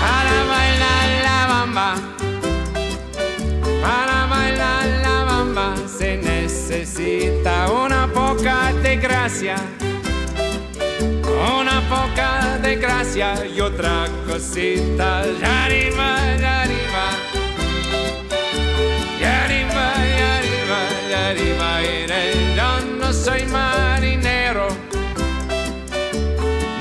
Para bailar la bamba, para bailar la bamba. Se necesita una poca de gracia una poca de gracia y otra cosita. Ya arriba, ya arriba. Y arriba, y arriba, y arriba iré. Yo no soy marinero.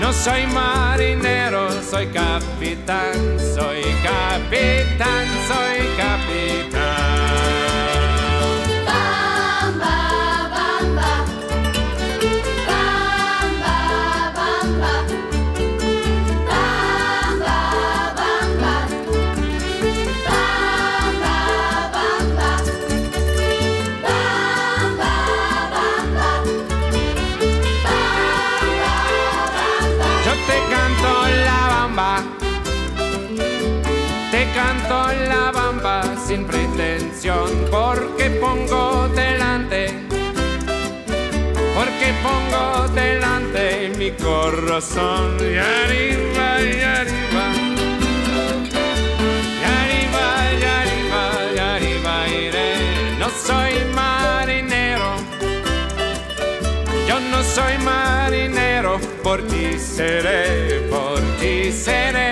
No soy marinero, soy capitán, soy capitán, soy capitán. Porque pongo delante mi corazón y arriba y arriba. Y arriba, y arriba, arriba iré. No soy marinero, yo no soy marinero, por ti seré, por ti seré.